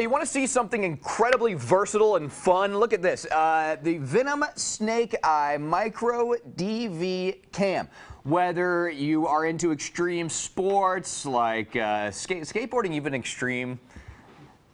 You want to see something incredibly versatile and fun? Look at this. Uh, the Venom Snake Eye Micro DV Cam. Whether you are into extreme sports like uh, skate, skateboarding, even extreme,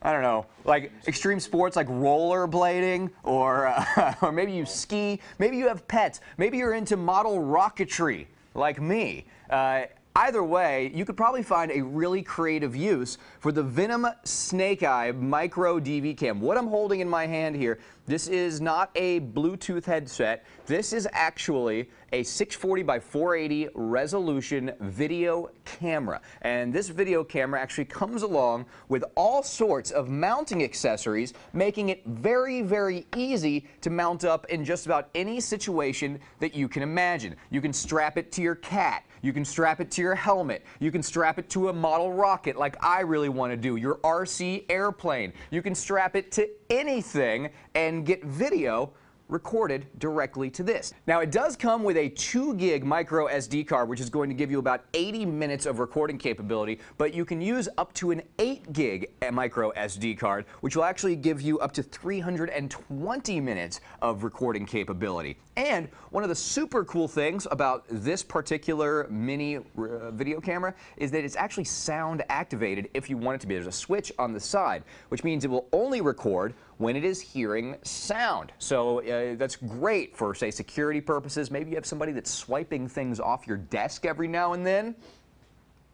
I don't know, like extreme sports like rollerblading, or, uh, or maybe you ski, maybe you have pets, maybe you're into model rocketry like me. Uh, Either way, you could probably find a really creative use for the Venom Snake Eye Micro DV Cam. What I'm holding in my hand here, this is not a Bluetooth headset. This is actually a 640 by 480 resolution video camera. And this video camera actually comes along with all sorts of mounting accessories, making it very, very easy to mount up in just about any situation that you can imagine. You can strap it to your cat. You can strap it to your helmet. You can strap it to a model rocket like I really want to do, your RC airplane. You can strap it to anything and get video recorded directly to this. Now it does come with a 2 gig micro SD card which is going to give you about 80 minutes of recording capability but you can use up to an 8 gig micro SD card which will actually give you up to 320 minutes of recording capability. And one of the super cool things about this particular mini uh, video camera is that it's actually sound activated if you want it to be. There's a switch on the side which means it will only record when it is hearing sound. So uh, that's great for, say, security purposes. Maybe you have somebody that's swiping things off your desk every now and then.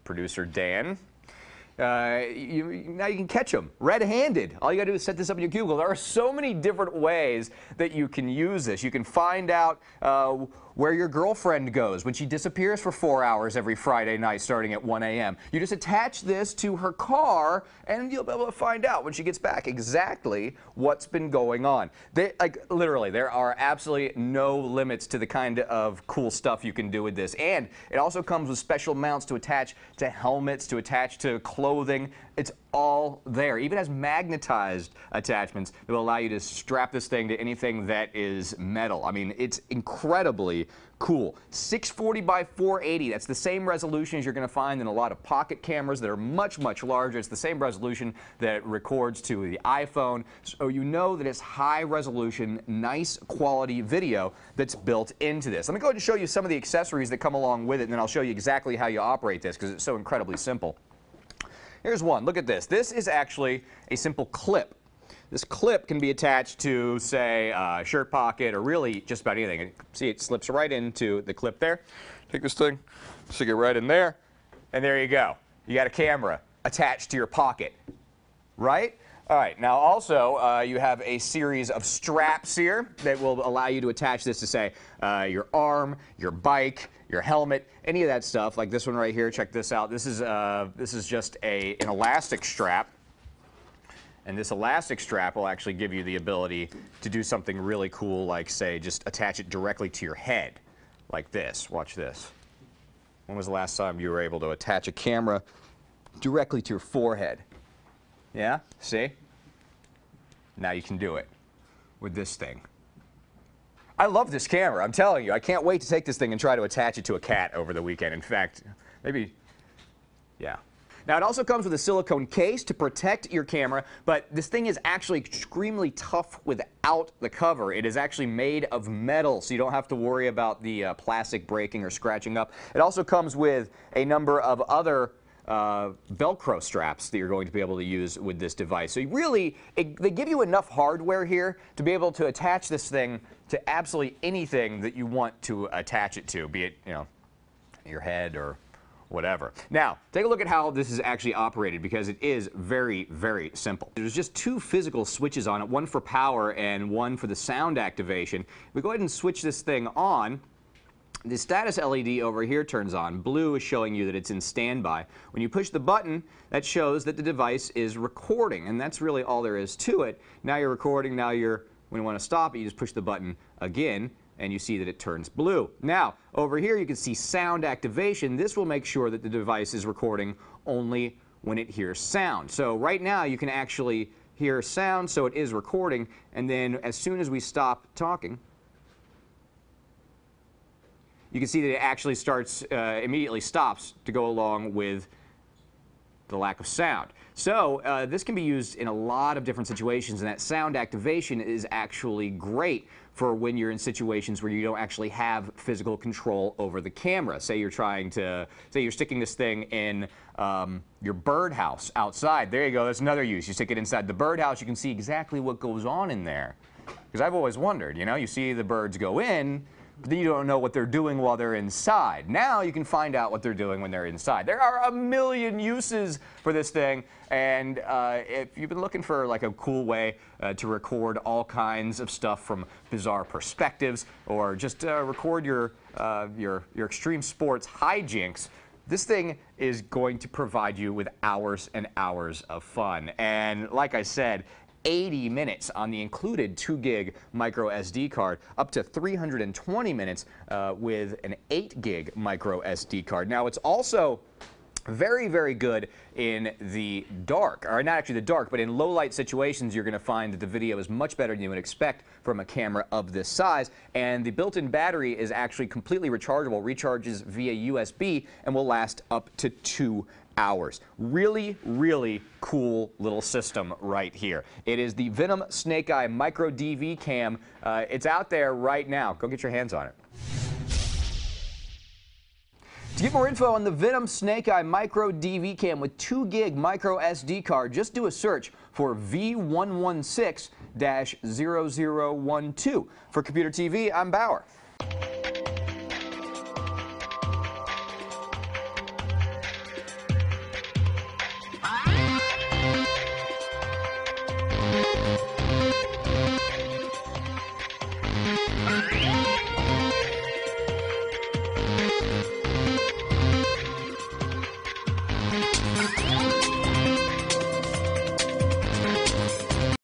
Producer Dan. Uh, you, now you can catch them red-handed. All you got to do is set this up in your Google. There are so many different ways that you can use this. You can find out uh, where your girlfriend goes when she disappears for four hours every Friday night starting at 1 a.m. You just attach this to her car and you'll be able to find out when she gets back exactly what's been going on. They, like literally, there are absolutely no limits to the kind of cool stuff you can do with this. And it also comes with special mounts to attach to helmets, to attach to clothing. It's all there. Even has magnetized attachments that will allow you to strap this thing to anything that is metal. I mean, it's incredibly cool. 640 by 480, that's the same resolution as you're going to find in a lot of pocket cameras that are much, much larger. It's the same resolution that records to the iPhone. So you know that it's high resolution, nice quality video that's built into this. Let me go ahead and show you some of the accessories that come along with it, and then I'll show you exactly how you operate this because it's so incredibly simple. Here's one. Look at this. This is actually a simple clip. This clip can be attached to, say, a shirt pocket or really just about anything. See, it slips right into the clip there. Take this thing, stick it right in there, and there you go. You got a camera attached to your pocket, right? All right, now also uh, you have a series of straps here that will allow you to attach this to say uh, your arm, your bike, your helmet, any of that stuff. Like this one right here, check this out. This is, uh, this is just a, an elastic strap. And this elastic strap will actually give you the ability to do something really cool like say just attach it directly to your head like this. Watch this. When was the last time you were able to attach a camera directly to your forehead? Yeah, see? Now you can do it with this thing. I love this camera. I'm telling you, I can't wait to take this thing and try to attach it to a cat over the weekend. In fact, maybe, yeah. Now it also comes with a silicone case to protect your camera, but this thing is actually extremely tough without the cover. It is actually made of metal, so you don't have to worry about the uh, plastic breaking or scratching up. It also comes with a number of other uh, Velcro straps that you're going to be able to use with this device. So really, it, they give you enough hardware here to be able to attach this thing to absolutely anything that you want to attach it to, be it, you know, your head or whatever. Now, take a look at how this is actually operated because it is very, very simple. There's just two physical switches on it, one for power and one for the sound activation. We go ahead and switch this thing on. The status LED over here turns on. Blue is showing you that it's in standby. When you push the button, that shows that the device is recording, and that's really all there is to it. Now you're recording, now you're, when you want to stop it, you just push the button again, and you see that it turns blue. Now, over here you can see sound activation. This will make sure that the device is recording only when it hears sound. So right now you can actually hear sound, so it is recording, and then as soon as we stop talking, you can see that it actually starts, uh, immediately stops to go along with the lack of sound. So uh, this can be used in a lot of different situations, and that sound activation is actually great for when you're in situations where you don't actually have physical control over the camera. Say you're trying to, say you're sticking this thing in um, your birdhouse outside. There you go, that's another use. You stick it inside the birdhouse, you can see exactly what goes on in there. Because I've always wondered, you know, you see the birds go in, but then you don't know what they're doing while they're inside. Now you can find out what they're doing when they're inside. There are a million uses for this thing, and uh, if you've been looking for like a cool way uh, to record all kinds of stuff from bizarre perspectives, or just uh, record your, uh, your, your extreme sports hijinks, this thing is going to provide you with hours and hours of fun. And like I said, 80 minutes on the included 2 gig micro SD card, up to 320 minutes uh, with an 8 gig micro SD card. Now it's also very, very good in the dark, or not actually the dark, but in low light situations, you're going to find that the video is much better than you would expect from a camera of this size. And the built-in battery is actually completely rechargeable, recharges via USB, and will last up to two hours. Really, really cool little system right here. It is the Venom Snake Eye Micro DV Cam. Uh, it's out there right now. Go get your hands on it. Get more info on the Venom Snake Eye Micro DV Cam with 2 gig micro SD card, just do a search for V116-0012. For Computer TV, I'm Bauer.